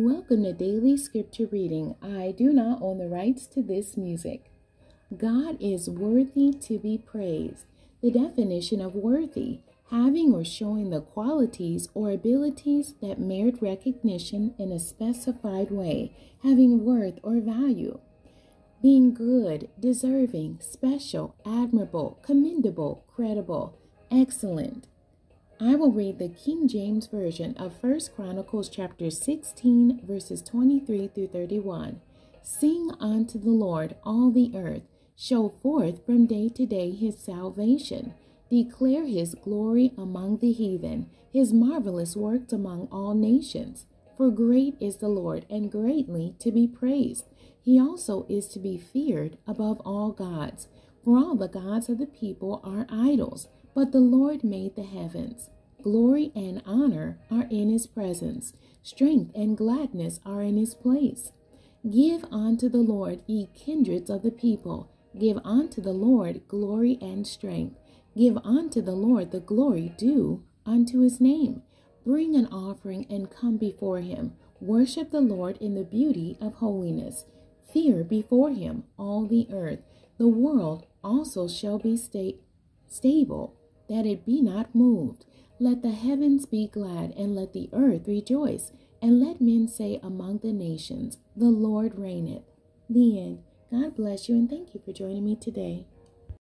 Welcome to Daily Scripture Reading. I do not own the rights to this music. God is worthy to be praised. The definition of worthy having or showing the qualities or abilities that merit recognition in a specified way, having worth or value. Being good, deserving, special, admirable, commendable, credible, excellent. I will read the King James Version of 1 Chronicles chapter 16 verses 23 through 31. Sing unto the Lord all the earth, show forth from day to day his salvation Declare his glory among the heathen, his marvelous works among all nations. For great is the Lord, and greatly to be praised. He also is to be feared above all gods. For all the gods of the people are idols, but the Lord made the heavens. Glory and honor are in his presence, strength and gladness are in his place. Give unto the Lord, ye kindreds of the people, give unto the Lord glory and strength. Give unto the Lord the glory due unto his name. Bring an offering and come before him. Worship the Lord in the beauty of holiness. Fear before him all the earth. The world also shall be sta- stable, that it be not moved. Let the heavens be glad, and let the earth rejoice, and let men say among the nations, The Lord reigneth. The end. God bless you, and thank you for joining me today.